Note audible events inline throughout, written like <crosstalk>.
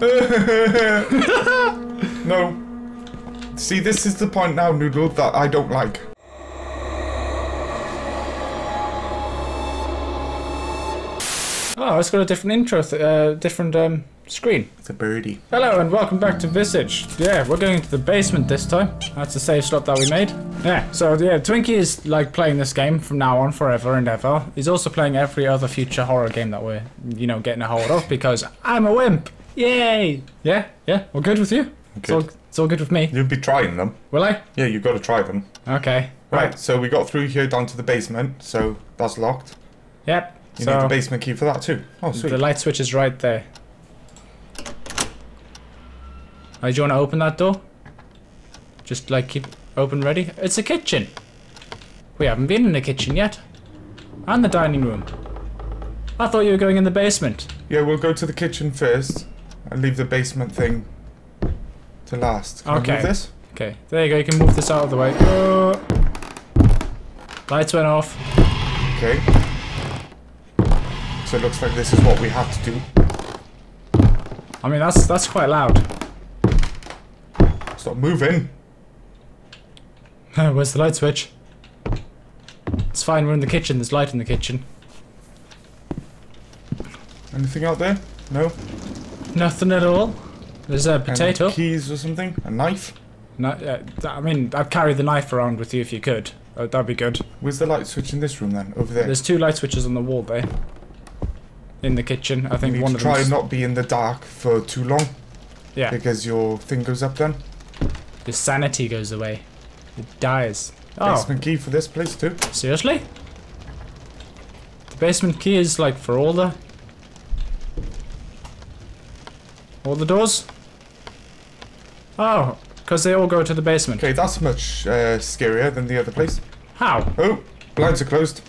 <laughs> no. See, this is the point now, Noodle, that I don't like. Oh, it's got a different intro, th uh, different um, screen. It's a birdie. Hello and welcome back to Visage. Yeah, we're going to the basement this time. That's the save slot that we made. Yeah, so yeah, Twinkky is like playing this game from now on forever and ever. He's also playing every other future horror game that we're, you know, getting a hold of because I'm a wimp. Yay! Yeah, yeah, we're good with you. It's all, Good. it's all good with me. You'll be trying them. Will I? Yeah, you've got to try them. Okay. Right, so we got through here down to the basement, so that's locked. Yep. You so need the basement key for that too. Oh, sweet. the light switch is right there. Oh, do you want to open that door? Just like keep open ready. It's a kitchen. We haven't been in the kitchen yet. And the dining room. I thought you were going in the basement. Yeah, we'll go to the kitchen first and leave the basement thing to last. Can I Okay. move this? Okay, there you go. You can move this out of the way. Oh. Lights went off. Okay. So it looks like this is what we have to do. I mean, that's that's quite loud. Stop moving. <laughs> Where's the light switch? It's fine. We're in the kitchen. There's light in the kitchen. Anything out there? No? Nothing at all. There's a potato. keys or something? A knife? No, uh, I mean, I'd carry the knife around with you if you could. Uh, that'd be good. Where's the light switch in this room then? Over there. There's two light switches on the wall there. In the kitchen, I think one to of try them. and not be in the dark for too long Yeah, because your thing goes up then. your sanity goes away. It dies. Oh, Basement key for this place too. seriously? The basement key is like for all the all the doors. Oh, because they all go to the basement. Okay, that's much uh, scarier than the other place. How? Oh, blinds are closed.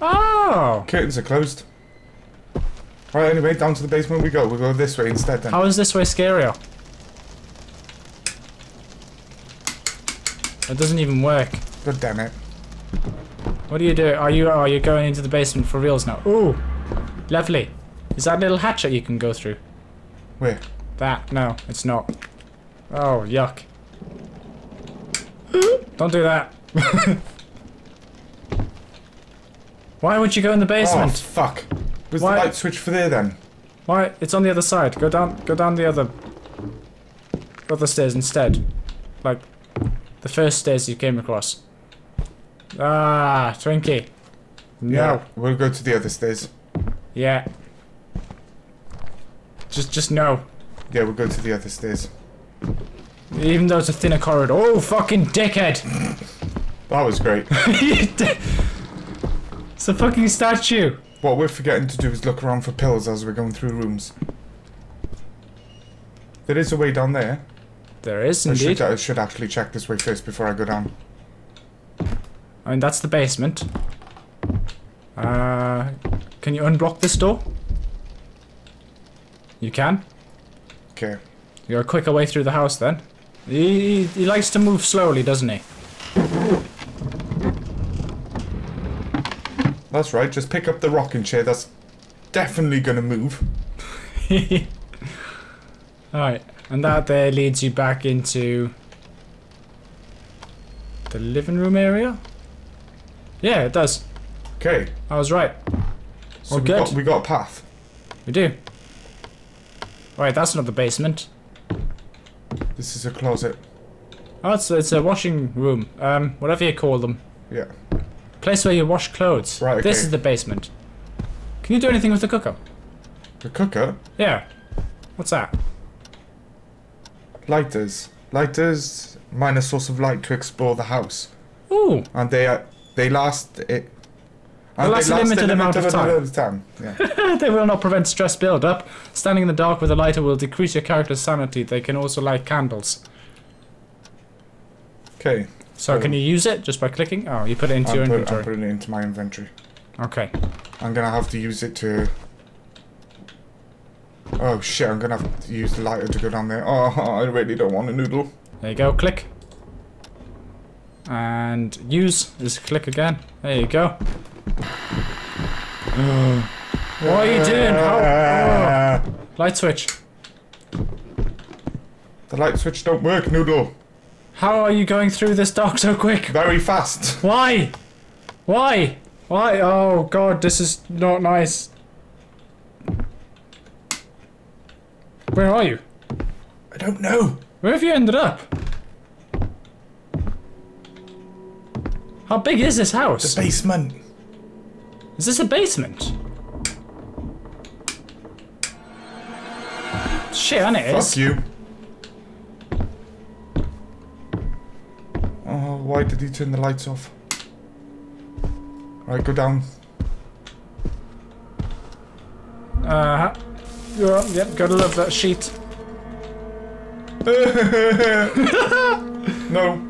Oh, Curtains are closed. Right, anyway, down to the basement we go. We'll go this way instead then. how is this way scarier? It doesn't even work. God damn it. What do you do? Are you are you going into the basement for reals now? Ooh, lovely. Is that a little hatchet you can go through? Where? That? No, it's not. Oh, yuck. <gasps> Don't do that. <laughs> Why would you go in the basement? Oh, basement? fuck. Where's Why- the light switch for there then? Why? It's on the other side. Go down. Go down the other. Other stairs instead. Like the first stairs you came across. Ah, Twinkky. No. Yeah, we'll go to the other stairs. Yeah. Just, just no. Yeah, we'll go to the other stairs. Even though it's a thinner corridor. Oh, fucking dickhead! <laughs> That was great. <laughs> it's a fucking statue. what we're forgetting to do is look around for pills as we're going through rooms. There is a way down there. There is I indeed. should, I should actually check this way first before I go down. I mean, that's the basement. Uh, can you unblock this door? You can. Okay. You're a quicker way through the house then. He, he, likes to move slowly, doesn't he? That's right, just pick up the rocking chair. That's definitely gonna move. <laughs> Alright, and that there leads you back into the living room area? Yeah, it does. Okay. I was right. So We're got we got a path. We do. Right, that's not the basement. This is a closet. Oh, it's, it's a washing room. Um, whatever you call them. Yeah. Place where you wash clothes. Right, This is the basement. Can you do anything with the cooker? The cooker. Yeah. What's that? Lighters. Lighters minor source of light to explore the house. Ooh, And they are they last it They last a limited amount of time. of time. Yeah. <laughs> they will not prevent stress build-up. Standing in the dark with a lighter will decrease your character's sanity. They can also light candles. Okay. So Oh. can you use it just by clicking? Oh, you put it into your I'm, put, I'm putting it into my inventory. Okay. I'm gonna have to use it to. Oh shit! I'm gonna have to use the lighter to go down there. Oh, <laughs> I really don't want a noodle. There you go. Click. And use is click again. There you go. What are you doing? How? oh. Light switch. The light switch don't work, Noodle. How are you going through this dark so quick? Very fast. Why? Why? Why? Oh god, this is not nice. Where are you? I don't know. Where have you ended up? How big is this house? The basement. Is this a basement? Shit, and it Fuck is. you. Oh, why did he turn the lights off? Right, go down. Uh-huh. yeah, yep, gotta love that sheet. <laughs> no.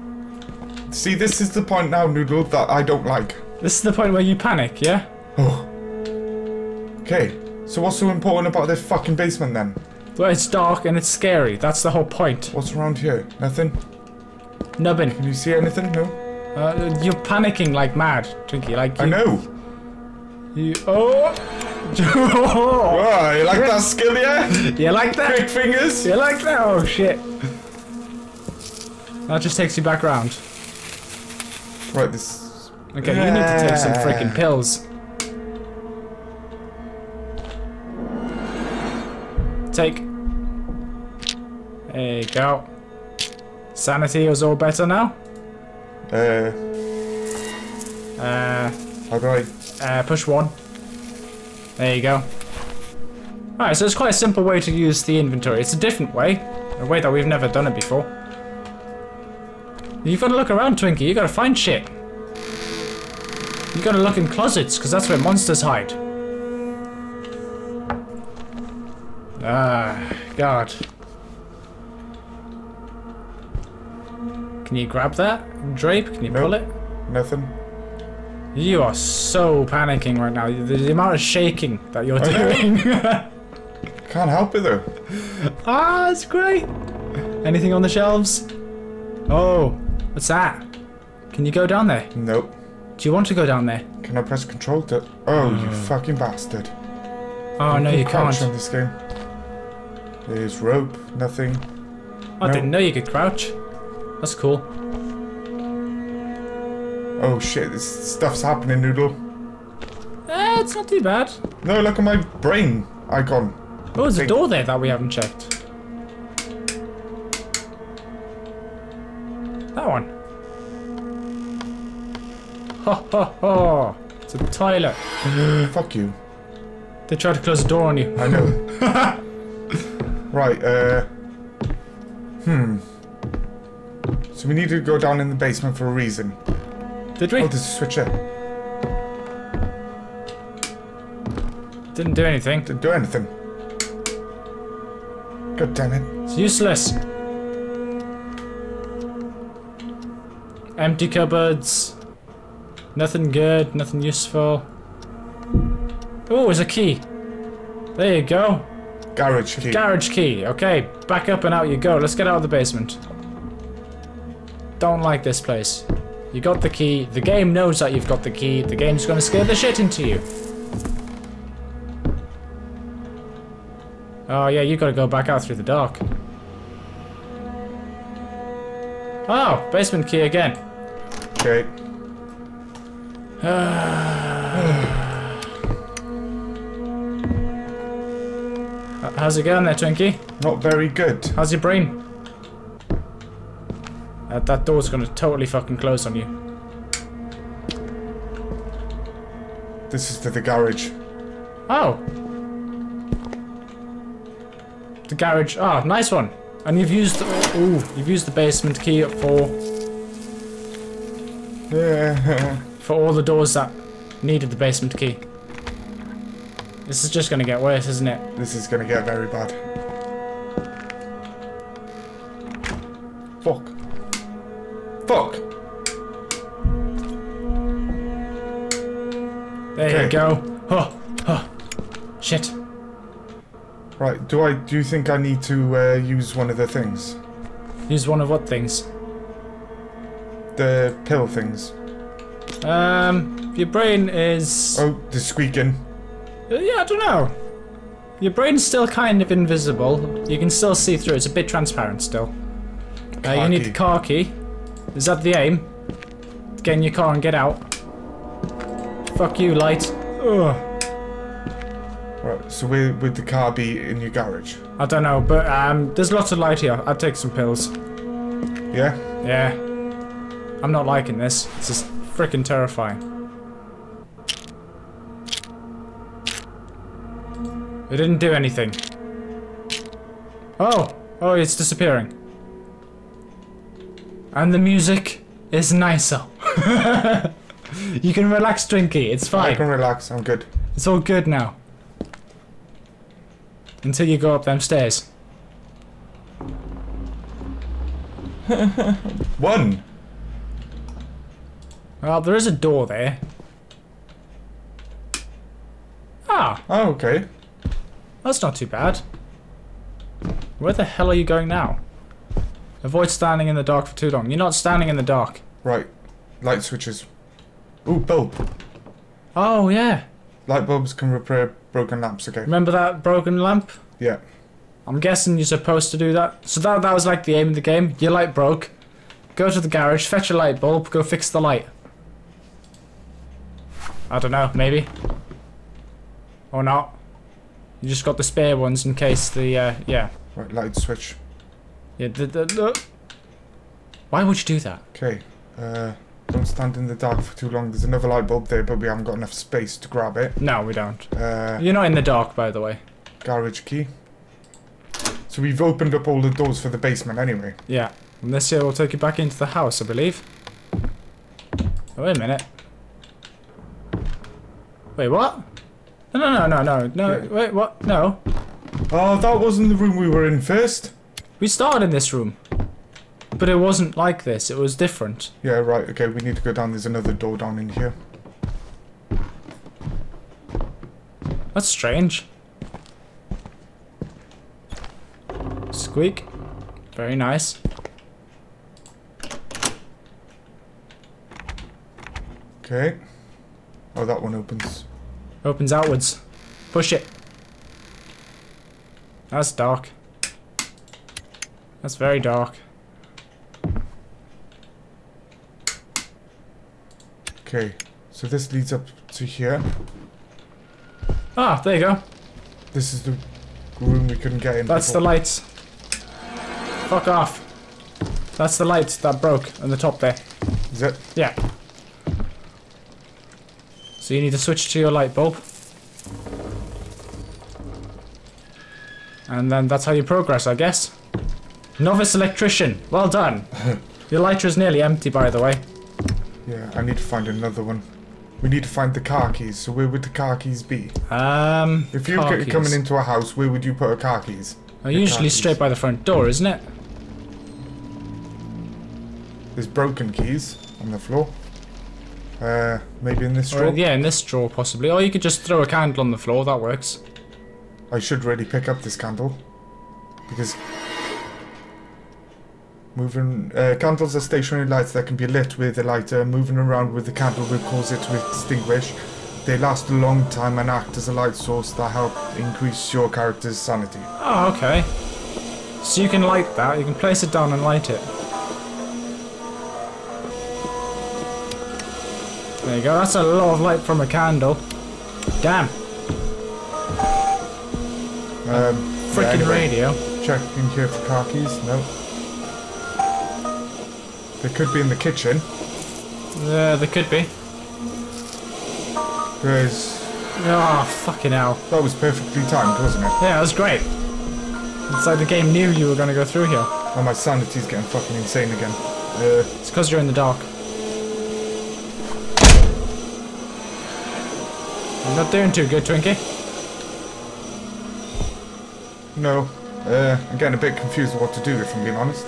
See, this is the point now, Noodle, that I don't like. This is the point where you panic, yeah? Okay, so what's so important about this fucking basement then? Well, it's dark and it's scary. That's the whole point. What's around here? Nothing? Nubbin, Can you see anything? No? uh, you're panicking like mad, Twinkky. Like you, I know. You, oh, <laughs> Oh, you like that skill, yeah? you like that? Quick fingers? You like that? Oh shit! That just takes you back round. Right, this... Okay, you need to take some freaking pills. Take. There you go. Sanity is all better now. Uh, Uh, how do I... uh, push one. There you go. Alright, so it's quite a simple way to use the inventory. It's a different way. A way that we've never done it before. You've got to look around, Twinkky. You've got to find shit. You've got to look in closets, because that's where monsters hide. Ah, God. Can you grab that? Drape, can you pull it? Nothing. You are so panicking right now. The, the amount of shaking that you're <laughs> doing. Can't help it though. ah, it's great. Anything on the shelves? Oh, what's that? Can you go down there? Nope. Do you want to go down there? Can I press control to... Oh, you fucking bastard. Oh, no, you can't. on this game. There's rope, nothing. I No. didn't know you could crouch. That's cool. Oh shit, this stuff's happening, Noodle. Eh, it's not too bad. No, look at my brain icon. Oh, there's a door there that we haven't checked. That one. Ha ha ha! It's a toilet. <gasps> Fuck you. They tried to close the door on you. I know. <laughs> right, uh... Hmm. So we need to go down in the basement for a reason. Did we? Oh, there's a switch here. Didn't do anything. Didn't do anything. God damn it. It's useless. Empty cupboards. Nothing good, nothing useful. Oh, there's a key. There you go. Garage key. Garage key. Okay, back up and out you go. Let's get out of the basement. Don't like this place. You got the key. The game knows that you've got the key. The game's gonna scare the shit into you. Oh yeah, you gotta go back out through the dark. Oh, basement key again. okay. <sighs> H- ah. How's it going there, Twinkky? Not very good. How's your brain? Uh, that door's gonna totally fucking close on you. This is to the garage. Oh. The garage. Ah, nice one. And you've used. Ooh, you've used the basement key for Yeah. <laughs> for all the doors that needed the basement key. This is just gonna get worse, isn't it? this is gonna get very bad. Fuck. Fuck. There you go. Oh, oh. Shit. Right, do I do you think I need to uh, use one of the things? Use one of what things? The pill things. Um, your brain is. Oh, the squeaking. Uh, yeah, I don't know. Your brain's still kind of invisible. You can still see through. It's a bit transparent still. Uh, you need the car key. Is that the aim? Get in your car and get out. Fuck you, light. Ugh. Right, so where would the car be in your garage? I don't know, but um, there's lots of light here. I'd take some pills. Yeah? Yeah. I'm not liking this. It's just freaking terrifying. It didn't do anything. Oh! Oh, it's disappearing. And the music is nicer. <laughs> you can relax, Twinkky. It's fine. I can relax, I'm good. It's all good now. Until you go up them stairs. <laughs> One! Well, there is a door there. Ah, Oh, okay. That's not too bad. Where the hell are you going now? Avoid standing in the dark for too long. You're not standing in the dark. Right. Light switches. Ooh, bulb. Oh, yeah. Light bulbs can repair broken lamps, okay. Remember that broken lamp? Yeah. I'm guessing you're supposed to do that. So that, that was like the aim of the game. Your light broke. Go to the garage, fetch a light bulb, go fix the light. I don't know, maybe. Or not. You just got the spare ones in case the, uh, yeah. Right, light switch. Yeah, the, the, the. Why would you do that? Okay. Uh, don't stand in the dark for too long. There's another light bulb there, but we haven't got enough space to grab it. No, we don't. Uh, You're not in the dark, by the way. garage key. So we've opened up all the doors for the basement anyway. Yeah. And this here will take you back into the house, I believe. Oh, wait a minute. Wait, what? No, no, no, no, no, no. Wait, what? No. Oh, that wasn't the room we were in first. We started in this room. But it wasn't like this. It was different. Yeah, right. Okay, we need to go down. There's another door down in here. That's strange. Squeak. Very nice. Okay. Oh, that one opens. Opens outwards. Push it. That's dark. That's very dark. Okay. So this leads up to here. Ah, there you go. This is the room we couldn't get in. That's the lights. Fuck off. That's the lights that broke on the top there. Is it? Yeah. So you need to switch to your light bulb. And then that's how you progress, I guess. Novice electrician. Well done. <laughs> your lighter is nearly empty, by the way. Yeah, I need to find another one. We need to find the car keys. So where would the car keys be? Um, If c- keys. coming into a house, where would you put a car keys? The usually car keys. straight by the front door, isn't it? There's broken keys on the floor. Uh, maybe in this Or, drawer. yeah, in this drawer possibly. Or you could just throw a candle on the floor. That works. I should really pick up this candle because moving uh, candles are stationary lights that can be lit with a lighter. Moving around with the candle will cause it to extinguish. They last a long time and act as a light source that help increase your character's sanity. Oh, okay. So you can light that. You can place it down and light it. There you go. That's a lot of light from a candle. Damn. Um, Freaking yeah, anyway, radio. Check in here for car keys. No. They could be in the kitchen. Yeah, they could be. There's. Oh, fucking hell. That was perfectly timed, wasn't it? Yeah, that was great. It's like the game knew you were going to go through here. Oh, my sanity's getting fucking insane again. Uh, It's because you're in the dark. You're not doing too good, Twinkky. no. Uh, I'm getting a bit confused what to do, if I'm being honest.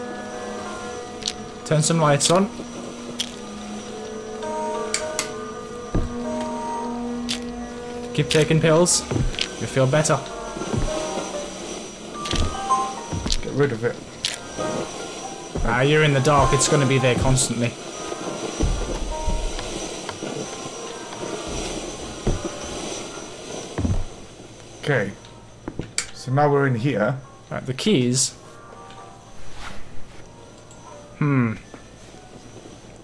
Turn some lights on. Keep taking pills. You'll feel better. Get rid of it. Ah, you're in the dark. It's going to be there constantly. Okay. So now we're in here. Right, the keys. Hmm.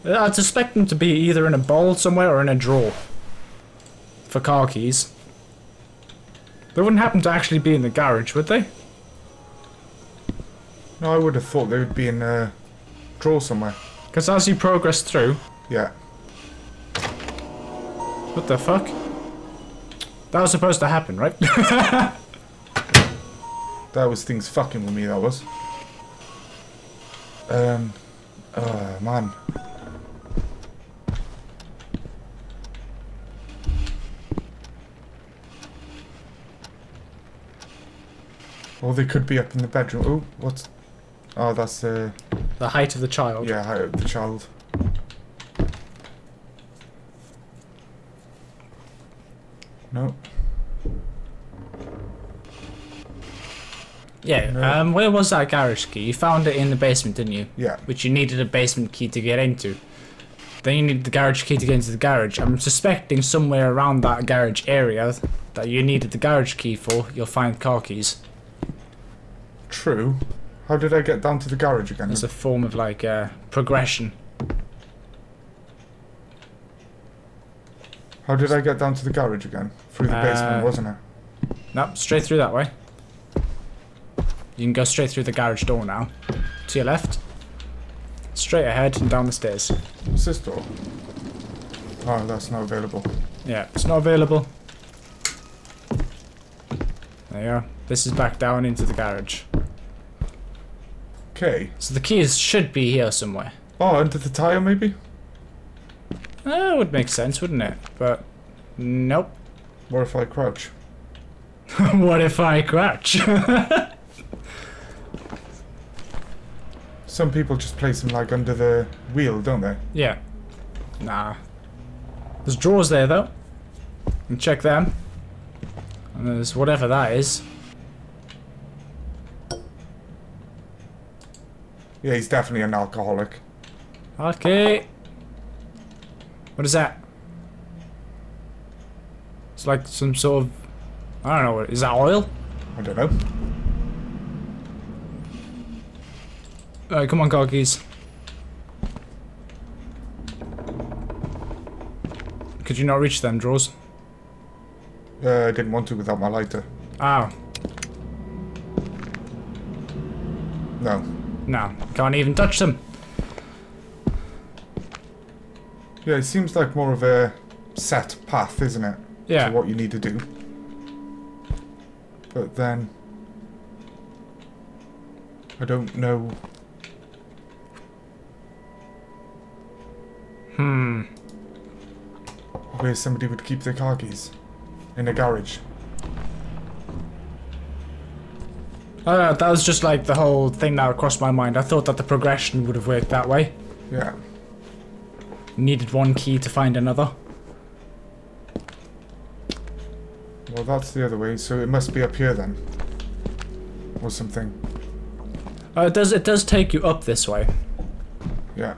I'd suspect them to be either in a bowl somewhere or in a drawer. For car keys. They wouldn't happen to actually be in the garage, would they? No, I would have thought they would be in a drawer somewhere. Because as you progress through... Yeah. What the fuck? That was supposed to happen, right? <laughs> That was things fucking with me, that was. Um. Oh, man. Or they could be up in the bedroom. Oh, what's. Oh, that's uh, the height of the child. yeah, hi- the child. No. Yeah, um, where was that garage key? You found it in the basement, didn't you? Yeah. Which you needed a basement key to get into. Then you need the garage key to get into the garage. I'm suspecting somewhere around that garage area that you needed the garage key for, you'll find car keys. True. How did I get down to the garage again? It's a form of like uh, progression. How did I get down to the garage again? Through the basement, Uh, wasn't it? No, straight through that way. You can go straight through the garage door now. To your left. Straight ahead and down the stairs. What's this door? Oh, that's not available. Yeah, it's not available. There you go. This is back down into the garage. Okay. So the keys should be here somewhere. Oh, under the tire maybe? That would make sense, wouldn't it? But nope. What if I crouch? <laughs> what if I crouch? <laughs> Some people just place them like under the wheel, don't they? yeah. Nah. There's drawers there though. And check them. And there's whatever that is. Yeah, he's definitely an alcoholic. Okay. What is that? It's like some sort of. I don't know. what Is that oil? I don't know. Alright, come on, cockies. Could you not reach them drawers? Uh, I didn't want to without my lighter. Oh, No. no. Can't even touch them. Yeah, it seems like more of a set path, isn't it? Yeah. To what you need to do. But then... I don't know... Hmm. where somebody would keep their car keys. In a garage. Uh, that was just like the whole thing that crossed my mind. I thought that the progression would have worked that way. Yeah. Needed one key to find another. Well, that's the other way, so it must be up here then. Or something. Uh, it does. It does take you up this way, Yeah.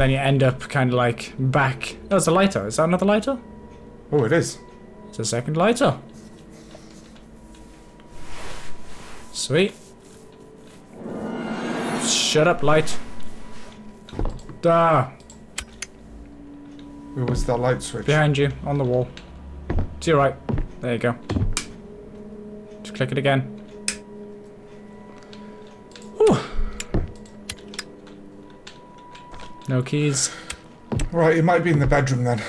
And then you end up kind of like back. Oh, it's a lighter. Is that another lighter? Oh, it is. It's a second lighter. Sweet. Shut up, light. Ah, Where was that light switch? behind you, on the wall. To your right. There you go. Just click it again. No keys. Right, it might be in the bedroom then.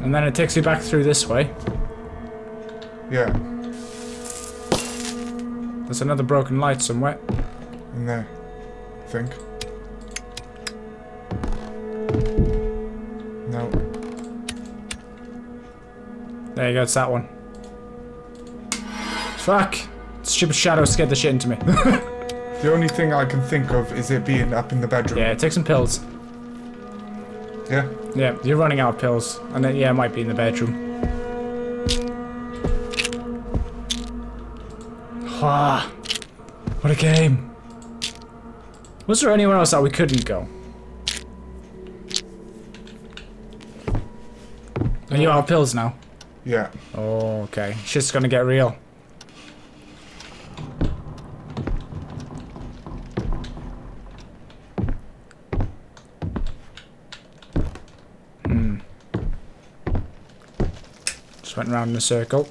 And then it takes you back through this way. Yeah, There's another broken light somewhere. in there. I think. No. There you go, it's that one. Fuck! Stupid shadow scared the shit into me. <laughs> The only thing I can think of is it being up in the bedroom. yeah, take some pills. Yeah? Yeah, you're running out of pills. And then, yeah, it might be in the bedroom. Ah, what a game. Was there anywhere else that we couldn't go? Are you out of pills now? Yeah. Oh, okay. Shit's gonna get real. Just went around in a circle.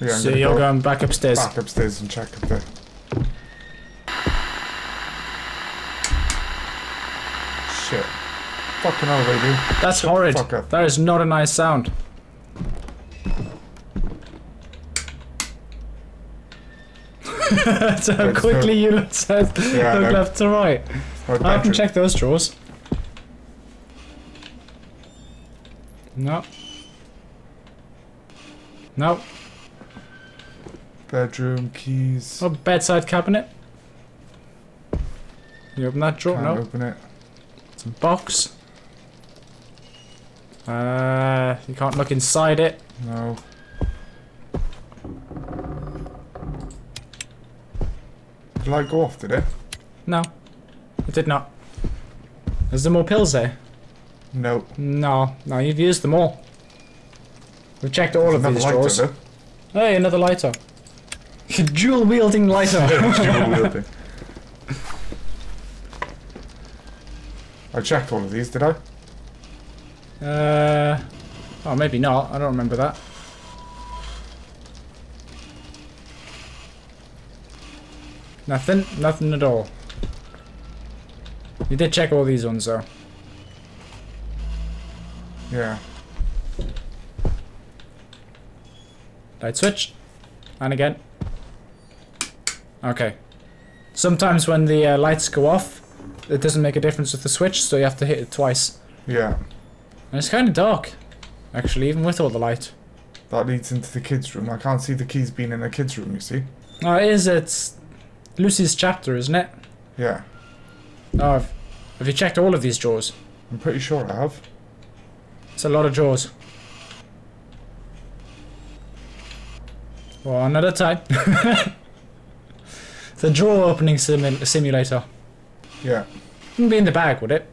Yeah, so you're go going back upstairs. back upstairs and check up there. Shit. Fucking hell, do. That's horrid. fuck up. That is not a nice sound. <laughs> That's how Let's quickly you <laughs> look, Yeah, look left to right. I haven't checked those drawers. No. No. Bedroom keys. Oh, bedside cabinet. You open that drawer? Can't No. open it. It's a box. Uh, you can't look inside it. No. Did light go off, did it? No. It did not. Is there more pills there? No. No. No, you've used them all. We've checked all of these lighter, drawers. though. Hey, another lighter. <laughs> Dual wielding lighter. <laughs> I checked all of these, did I? uh, oh, maybe not. I don't remember that. Nothing. Nothing at all. You did check all these ones though. Yeah. Light switch. And again. Okay. Sometimes when the uh, lights go off, it doesn't make a difference with the switch, so you have to hit it twice. Yeah. And it's kind of dark, actually, even with all the light. That leads into the kids' room. I can't see the keys being in the kids' room, you see? Oh, it is. It's Lucy's chapter, isn't it? Yeah. Oh, have, have you checked all of these drawers? I'm pretty sure I have. It's a lot of drawers. One at a time. <laughs> a drawer opening simu- simulator. Yeah. Wouldn't be in the bag, would it?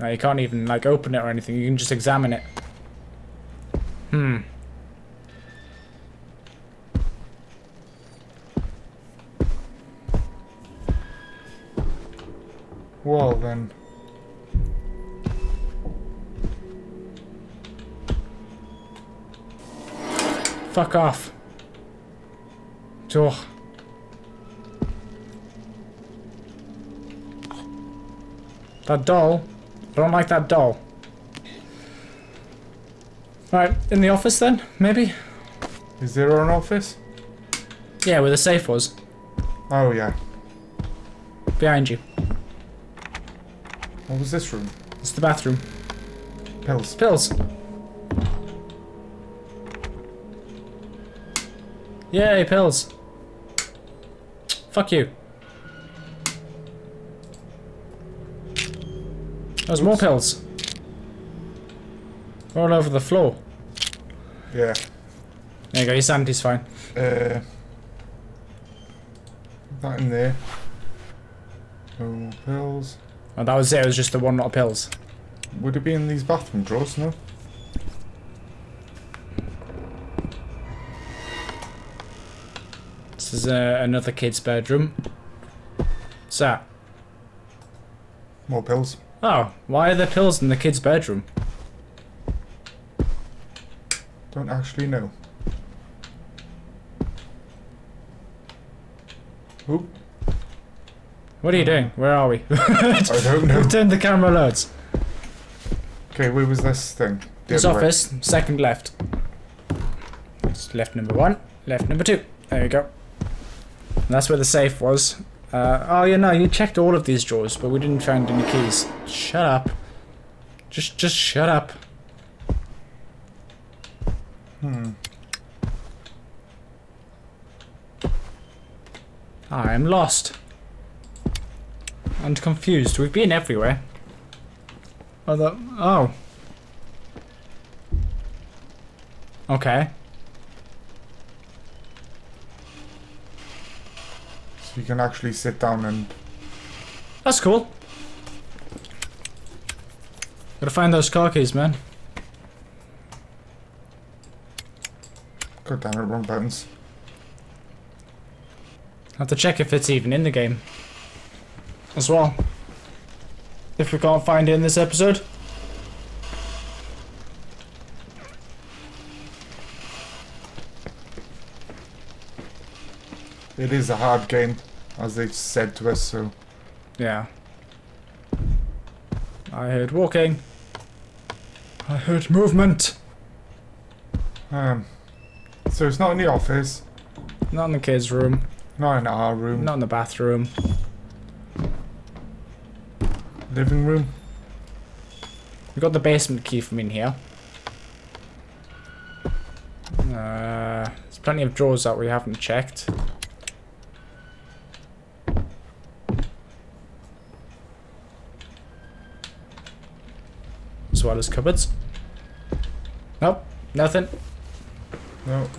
No, you can't even like open it or anything. You can just examine it. Hmm. Well, then. Fuck off. Oh. That doll. I don't like that doll. Right, in the office then, maybe? Is there an office? Yeah, where the safe was. Oh, yeah. Behind you. What was this room? It's the bathroom. Pills. Pills. Yay, pills. Fuck you. There's more pills. All over the floor. Yeah. There you go, your sanity's fine. Uh, that in there. No pills. Oh, that was it, it was just the one lot of pills. Would it be in these bathroom drawers? No. This is uh, another kid's bedroom. What's that? More pills. Oh, why are there pills in the kid's bedroom? Don't actually know. Oop. What are you doing? Where are we? <laughs> I don't know. We've turned the camera loads. Okay, where was this thing? The This other way. office, second left. It's left number one, left number two. There you go. And that's where the safe was. Uh, oh, yeah, no, you checked all of these drawers, but we didn't find any keys. Shut up. Just, just shut up. Hmm. I am lost. And confused. We've been everywhere. The, oh. Okay. You can actually sit down and... That's cool. Gotta find those car keys, man. God damn it, wrong buttons. Have to check if it's even in the game. As well. If we can't find it in this episode. It is a hard game, as they've said to us, so... Yeah. I heard walking. I heard movement. Um, so it's not in the office, Not in the kids' room. not in our room, Not in the bathroom. living room. We got the basement key from in here. Uh, there's plenty of drawers that we haven't checked. As cupboards. Nope, nothing. No.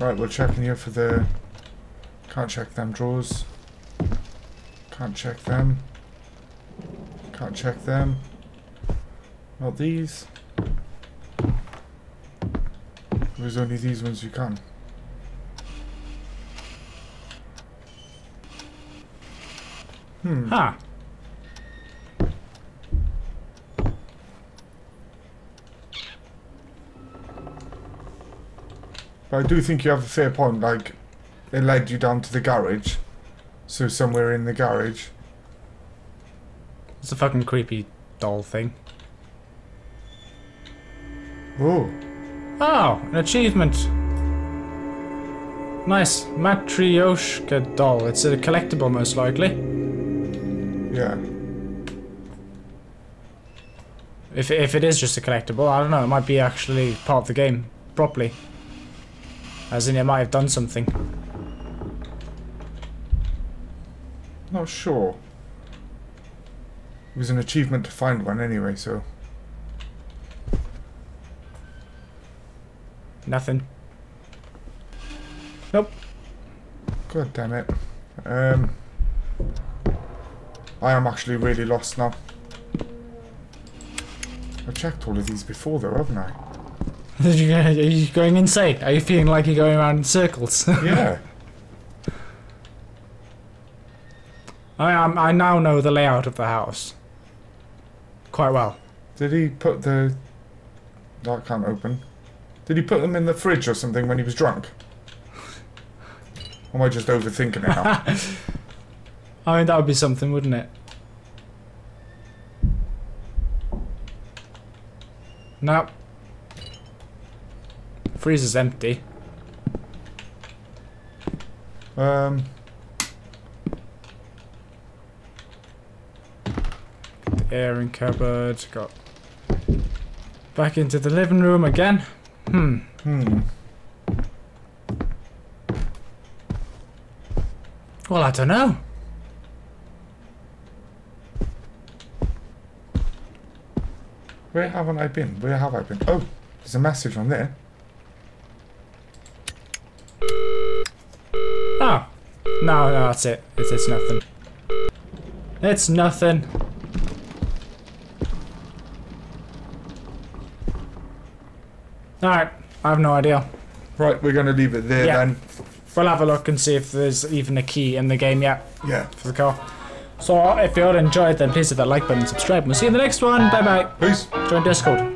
Right, we're checking here for the... Can't check them drawers. Can't check them. Can't check them. Not these. There's only these ones you can. Hmm. Huh. But I do think you have a fair point, like, it led you down to the garage. So somewhere in the garage. It's a fucking creepy doll thing. Oh, Oh, an achievement. Nice. Matryoshka doll. It's a collectible, most likely. yeah. If, if it is just a collectible, I don't know. It might be actually part of the game properly. As in, it might have done something. Not sure. It was an achievement to find one anyway, so. Nothing. Nope. God damn it. Um. I am actually really lost now. I checked all of these before though, haven't I? Are you going insane? Are you feeling like you're going around in circles? <laughs> Yeah. I am. I now know the layout of the house quite well. Did he put the. That can't open. Did he put them in the fridge or something when he was drunk? Or am I just overthinking it now? <laughs> I mean, that would be something, wouldn't it? Freezer's empty. um. The airing cupboard. Got back into the living room again. Hmm. Hmm. Well, I don't know. Where haven't I been? Where have I been? Oh, there's a message on there. Oh. No, no, that's it. It's, it's nothing. It's nothing. Alright, I have no idea. Right, we're going to leave it there Yeah. then. We'll have a look and see if there's even a key in the game yet Yeah. for the car. So if you all enjoyed, then please hit that like button and subscribe. We'll see you in the next one. Bye bye. Peace. Join Discord.